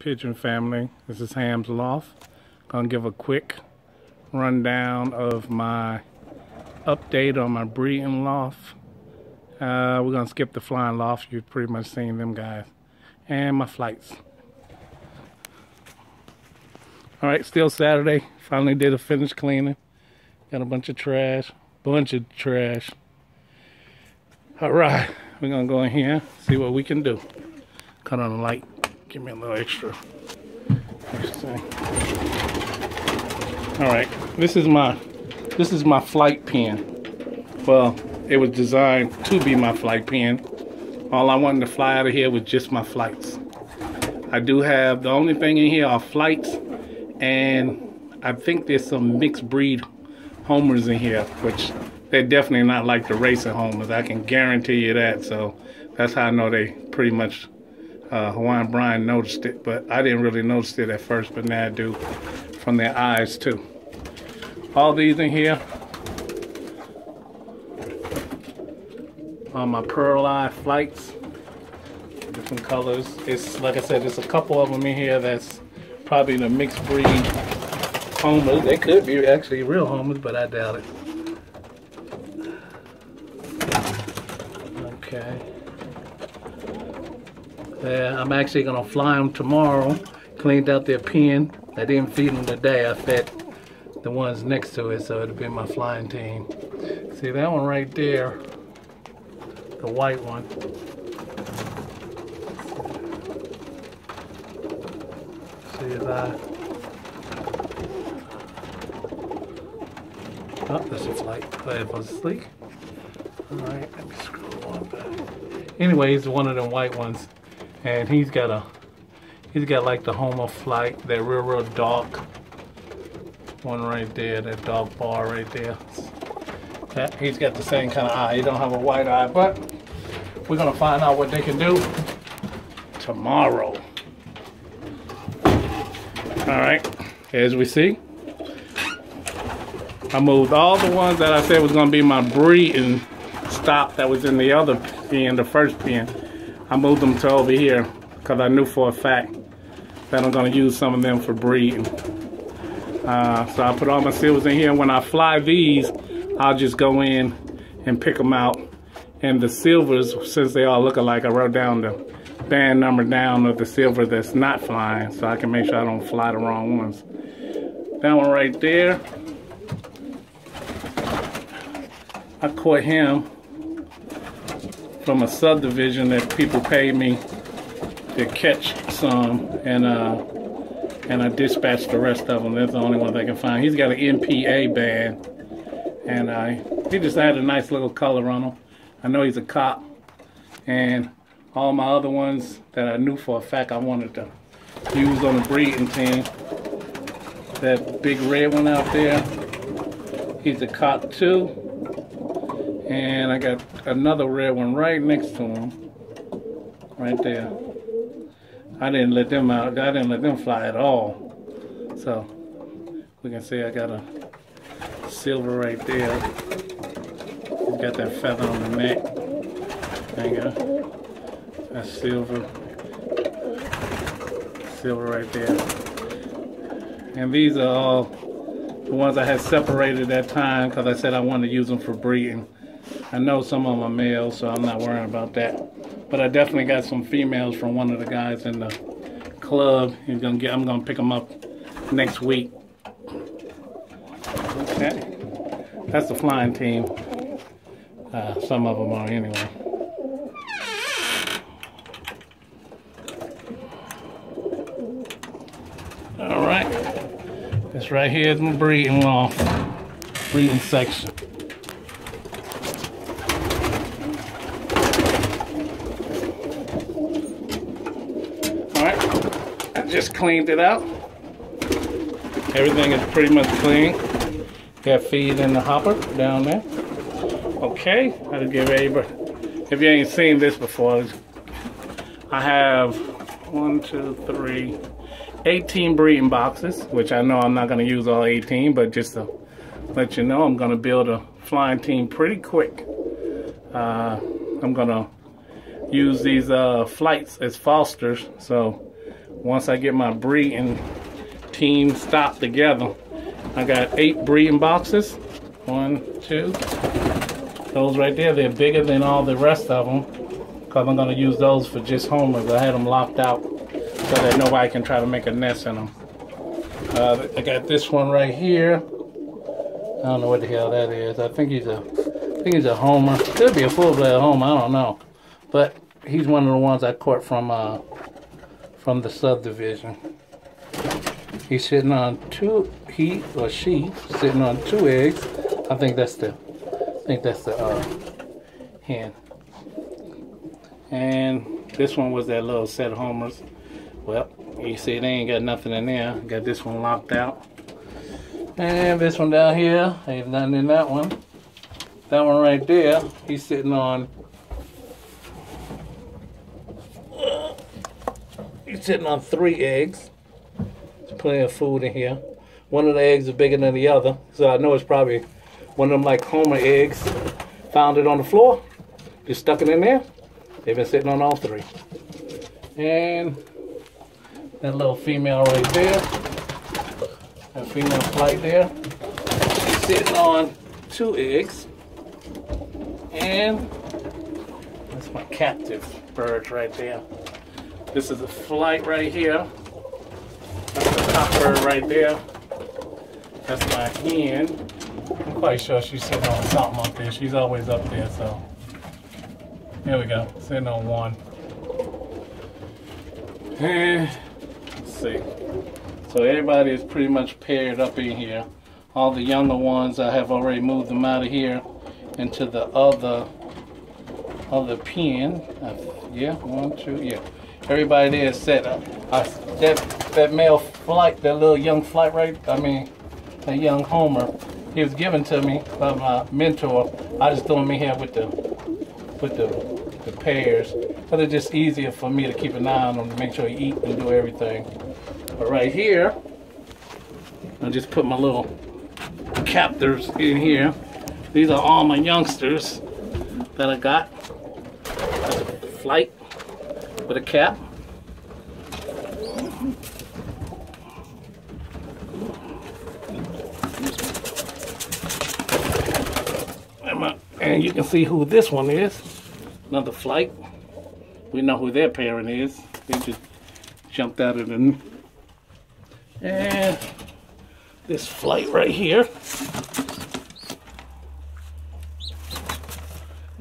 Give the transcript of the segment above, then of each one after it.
Pigeon family. This is Ham's Loft. Gonna give a quick rundown of my update on my breeding loft. Uh, we're gonna skip the flying loft. You've pretty much seen them guys. And my flights. All right, still Saturday. Finally did a finish cleaning. Got a bunch of trash, bunch of trash. All right, we're gonna go in here, see what we can do. Cut on the light. Give me a little extra. All right, this is my this is my flight pen. Well, it was designed to be my flight pen. All I wanted to fly out of here was just my flights. I do have the only thing in here are flights, and I think there's some mixed breed homers in here, which they're definitely not like the racing homers. I can guarantee you that. So that's how I know they pretty much uh, Hawaiian Brian noticed it, but I didn't really notice it at first, but now I do from their eyes too. All these in here are my pearl eye flights, different colors. It's like I said, there's a couple of them in here that's probably the mixed breed homers. They could be actually real homers, but I doubt it. Okay. Yeah, I'm actually gonna fly them tomorrow. Cleaned out their pen. I didn't feed them today. I fed the ones next to it, so it'll be my flying team. See that one right there, the white one. See that? Oh, there's a flight. Glad was asleep. All right, let me screw on back. Anyways, one of them white ones and he's got a he's got like the Homer flight that real real dark one right there that dark bar right there. That, he's got the same kind of eye. He don't have a white eye but we're gonna find out what they can do tomorrow. All right as we see I moved all the ones that I said was gonna be my breeding stop that was in the other pen the first pen I moved them to over here because I knew for a fact that I'm going to use some of them for breeding. Uh, so I put all my silvers in here. When I fly these, I'll just go in and pick them out. And the silvers, since they all look alike, I wrote down the band number down of the silver that's not flying so I can make sure I don't fly the wrong ones. That one right there, I caught him from a subdivision that people paid me to catch some and uh, and I dispatched the rest of them. That's the only one they can find. He's got an NPA band and I he just had a nice little color on him. I know he's a cop and all my other ones that I knew for a fact I wanted to use on the breeding team. That big red one out there, he's a cop too. And I got another red one right next to him. Right there. I didn't let them out. I didn't let them fly at all. So we can see I got a silver right there. He's got that feather on the neck. There you go. That's silver. Silver right there. And these are all the ones I had separated that time because I said I wanted to use them for breeding. I know some of them are males, so I'm not worrying about that. But I definitely got some females from one of the guys in the club. He's gonna get. I'm gonna pick them up next week. Okay, that's the flying team. Uh, some of them are anyway. All right, this right here is my breeding loft, breeding section. Just cleaned it out. Everything is pretty much clean. Got feed in the hopper down there. Okay, I'll give everybody, if you ain't seen this before, I have one, two, three, 18 breeding boxes, which I know I'm not gonna use all 18, but just to let you know, I'm gonna build a flying team pretty quick. Uh, I'm gonna use these uh, flights as fosters, so once I get my breeding team stocked together. I got eight breeding boxes. One, two. Those right there, they're bigger than all the rest of them because I'm going to use those for just homers. I had them locked out so that nobody can try to make a nest in them. Uh, I got this one right here. I don't know what the hell that is. I think he's a, I think he's a homer. Could be a full-blood homer. I don't know, but he's one of the ones I caught from uh, from the subdivision. He's sitting on two. He or she sitting on two eggs. I think that's the. I think that's the uh, hen. And this one was that little set of homers. Well, you see they ain't got nothing in there. Got this one locked out. And this one down here, ain't nothing in that one. That one right there, he's sitting on sitting on three eggs. There's plenty of food in here. One of the eggs is bigger than the other, so I know it's probably one of them like Homer eggs. Found it on the floor, just stuck it in there. They've been sitting on all three. And that little female right there. That female flight there. Sitting on two eggs. And that's my captive birds right there. This is a flight right here. That's the bird right there. That's my hen. I'm quite sure she's sitting on something up there. She's always up there, so. Here we go, sitting on one. And let's see. So everybody is pretty much paired up in here. All the younger ones, I have already moved them out of here into the other other pen. Yeah, one, two, yeah. Everybody there is set up. I, that that male flight, that little young flight right, I mean, that young Homer, he was given to me by my mentor. I just threw him in here with the with the the pairs, but it's just easier for me to keep an eye on him to make sure he eat and do everything. But right here, I just put my little captors in here. These are all my youngsters that I got. Flight with a cap. And you can see who this one is. Another flight. We know who their parent is. They just jumped out of the... And this flight right here.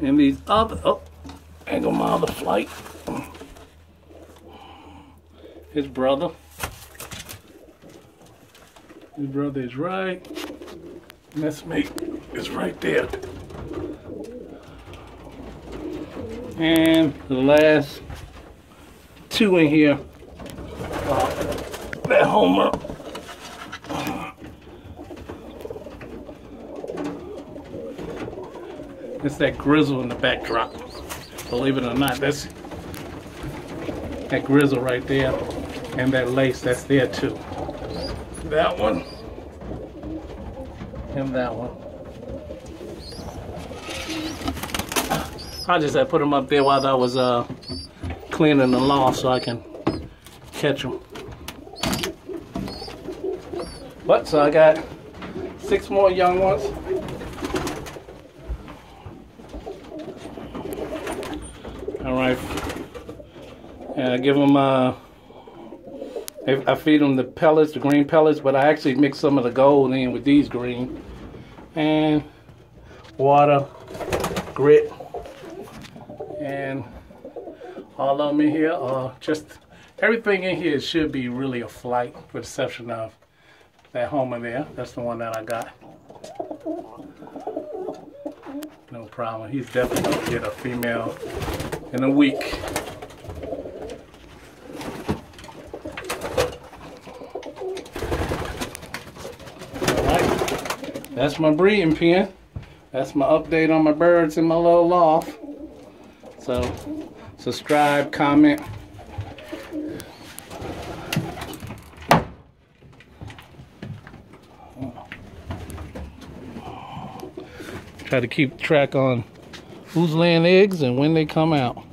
And these other... Oh, angle my other flight. His brother. His brother is right. Messmate is right there. And the last two in here. Uh, that Homer. It's that grizzle in the backdrop. Believe it or not, that's that grizzle right there and that lace that's there too. That one and that one. I just had put them up there while I was uh, cleaning the lawn so I can catch them. But so I got six more young ones. All right. And I give them, uh, I feed them the pellets, the green pellets, but I actually mix some of the gold in with these green. And water, grit, and all of them in here are just, everything in here should be really a flight, with the exception of that Homer there. That's the one that I got. No problem. He's definitely going to get a female in a week. That's my breeding pen. That's my update on my birds in my little loft. So, subscribe, comment. Try to keep track on who's laying eggs and when they come out.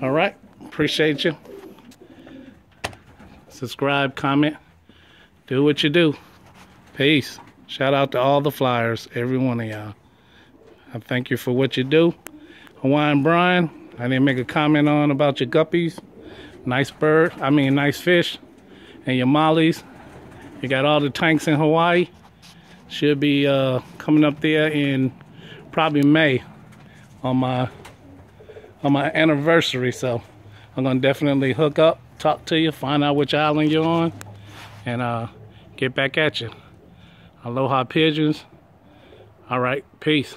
All right. Appreciate you. subscribe, comment, do what you do. Peace. Shout out to all the flyers, every one of y'all. I thank you for what you do. Hawaiian Brian, I didn't make a comment on about your guppies. Nice bird, I mean nice fish. And your mollies. You got all the tanks in Hawaii. Should be uh, coming up there in probably May on my on my anniversary. So I'm gonna definitely hook up, talk to you, find out which island you're on, and uh, get back at you. Aloha pigeons. All right, peace.